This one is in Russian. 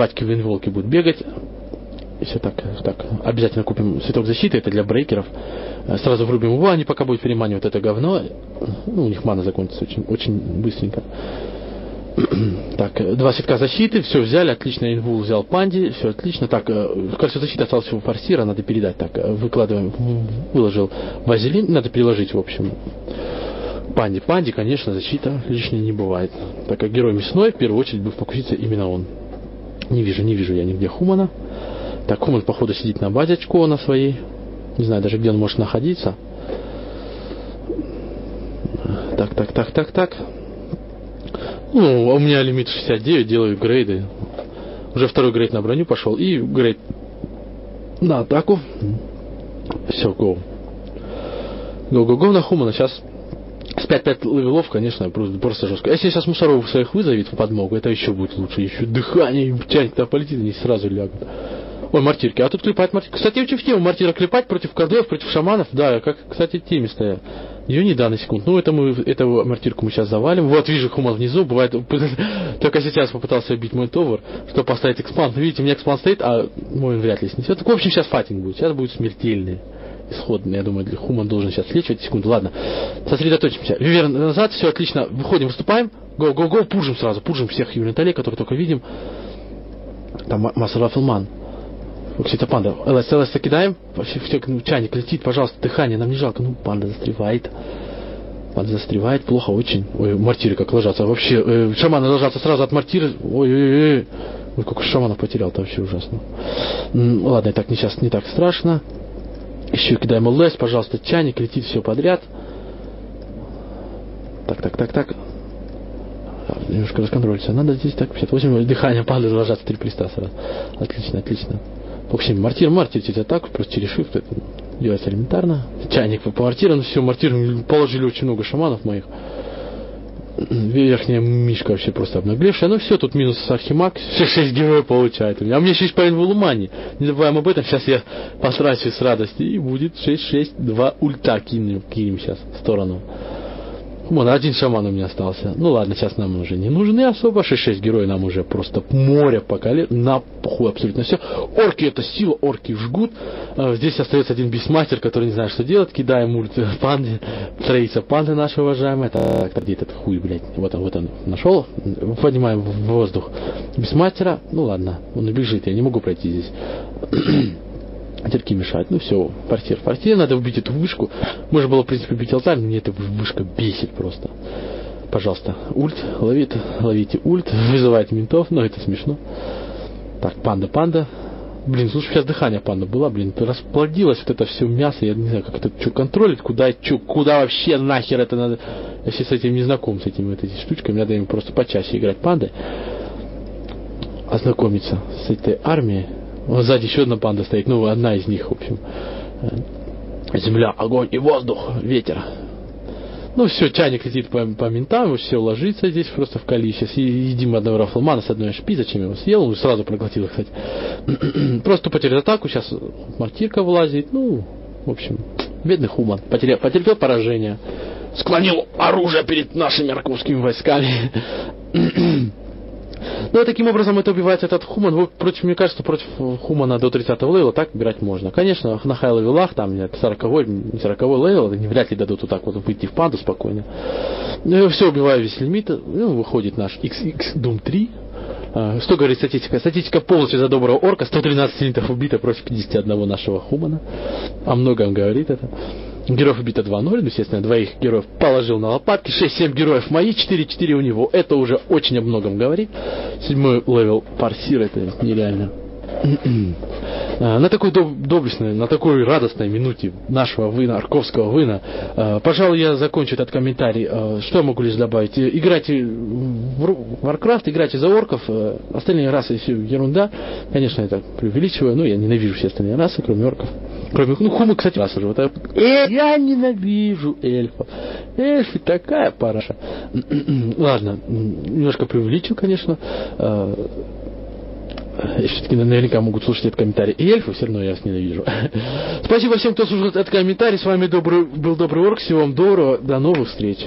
батьки в инволке будут бегать. Все так, так. Обязательно купим цветок защиты, это для брейкеров. Э, сразу врубим его, они пока будут переманивать это говно. Ну, у них мана закончится очень, очень быстренько. Так, два цветка защиты, все взяли, отлично, инвул взял панди, все отлично. Так, э, кольцо защиты осталось всего форсира, надо передать. Так, э, выкладываем, выложил вазелин, надо переложить, в общем. Панди, панди, конечно, защита лишней не бывает. Так как герой мясной, в первую очередь будет фокуситься именно он. Не вижу, не вижу я нигде Хумана. Так, Хуман, походу, сидит на базе очко на своей. Не знаю даже, где он может находиться. Так, так, так, так, так. Ну, у меня лимит 69, делаю грейды. Уже второй грейд на броню пошел. И грейд на атаку. Все, го. Го, го, го на Хумана. Сейчас 5-5 левелов, конечно, просто, просто жестко. Если сейчас мусоров своих вызовет в подмогу, это еще будет лучше. Еще дыхание тянет, а полетит, они сразу лягут. Ой, мартирки. А тут клепать мартирки. Кстати, очень в тему мартира клепать против козлов, против шаманов. Да, как, кстати, теме стоят. Ее не да на секунду. Ну, это мы, эту мартирку мы сейчас завалим. Вот, вижу хуман внизу. Бывает, только сейчас попытался убить мой товар, чтобы поставить экспант. Видите, у меня экспант стоит, а мой вряд ли снесет. В общем, сейчас фатинг будет. Сейчас будет смертельный исходный. Я думаю, Хуман должен сейчас слечивать. Секунду, ладно. Сосредоточимся. Вивер назад, все отлично. Выходим, выступаем. Го, го, го, пужим сразу. Пужим всех юниталей, которых только видим. Там Масара Филман. Вообще-то панда. ЛС, ЛС кидаем. Все, ну, чайник летит, пожалуйста, дыхание, нам не жалко. Ну, панда застревает. Панда застревает, плохо очень. Ой, мартиры как ложатся. Вообще, э, шаманы ложатся сразу от мартиры. Ой, ой, сколько шаманов потерял, это вообще ужасно. Ладно, так не сейчас не так страшно. Еще кидаем ЛС, пожалуйста, чайник, летит все подряд. Так, так, так, так. Немножко расконтролиться. Надо здесь так, 58 дыхание падает, ложатся три приста сразу. Отлично, отлично. Общем, мартир, мартир, эти атаку, просто через shift это делается элементарно. Чайник по мартиру, ну все, мартир положили очень много шаманов моих. Верхняя мишка вообще просто обнаглевшая. Ну все, тут минус архимаг. 6-6 героев получает. А у еще есть парень в Улумане. Не забываем об этом. Сейчас я потрачу с радостью. И будет 6-6. Два ульта кинем, кинем сейчас в сторону. Вон, один шаман у меня остался. Ну ладно, сейчас нам уже не нужны особо. 6-6 герои нам уже просто море по коле... На похуй абсолютно все. Орки это сила, орки жгут. А, здесь остается один бисмастер, который не знает, что делать. Кидаем ульт панды. Троица панды наша уважаемая. Так, где этот хуй, блядь. Вот он, вот он нашел. Поднимаем в воздух бисмастера. Ну ладно, он бежит, я не могу пройти здесь. Терки мешают. Ну все, портир, портир, надо убить эту вышку. Можно было, в принципе, убить алтарь, но мне эта вышка бесит просто. Пожалуйста, ульт, ловит, ловите ульт, вызывает ментов, но это смешно. Так, панда, панда. Блин, слушай, сейчас дыхание панда было, блин, расплодилось вот это все мясо, я не знаю, как это что контролить, куда, что, куда вообще нахер это надо. Я сейчас с этим не знаком, с этими вот этими штучками, надо им просто почаще играть панды. Ознакомиться с этой армией. Вот сзади еще одна панда стоит, ну, одна из них, в общем. Земля, огонь и воздух, ветер. Ну, все, чайник летит по, по ментам, все ложится здесь просто в кали. Сейчас едим одного рафлмана с одной шпи, зачем его съел, он сразу проглотил, кстати. просто потерял атаку, сейчас мартирка вылазит, ну, в общем, бедный human, потерял, потерпел поражение. Склонил оружие перед нашими орковскими войсками. Ну, и таким образом это убивает этот human. Вот против, мне кажется, против human а до 30 level а так играть можно. Конечно, на high level ах, там, нет, 40 не 40 level, не вряд ли дадут вот так вот выйти в expand у спокойно. Ну, все, убиваю весь лимит. Ну, выходит наш XX Doom 3. А, что говорит статистика? Статистика полностью за доброго орка. 113 юнитов убито против 51 нашего human а. О многом говорит это. Героев убито 2-0, ну, естественно, двоих героев положил на лопатки, 6-7 героев мои, 4-4 у него. Это уже очень о многом говорит. Седьмой level Far Seer, это нереально. А, на такой доблестной, на такой радостной минуте нашего win а, орковского win а, а, пожалуй, я закончу этот комментарий. А, что я могу лишь добавить? Играйте в Warcraft, играйте за орков, остальные расы все ерунда. Конечно, это преувеличиваю, но я ненавижу все остальные расы, кроме орков. Кроме, ну, хумы, кстати, раса же. Вот, э, я ненавижу эльфов. Эльфы такая параша. Ладно, немножко преувеличил, конечно все-таки наверняка могут слушать этот комментарий. И эльфы все равно я вас ненавижу. Спасибо всем, кто слушал этот комментарий. С вами добрый, был Добрый Орк. Всего вам доброго. До новых встреч.